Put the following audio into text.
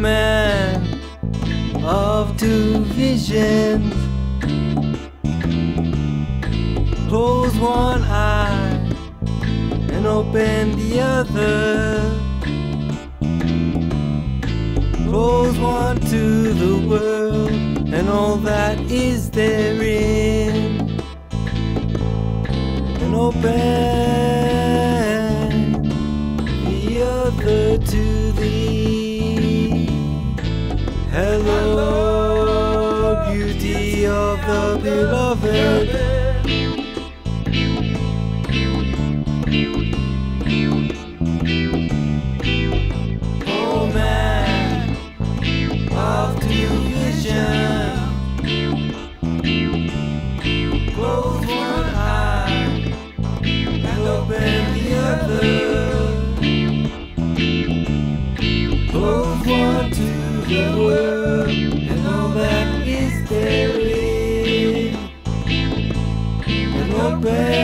man of two visions. Close one eye and open the other. Close one to the world and all that is therein. And open the other to the beloved. Close one and open the other. Close one to the world baby.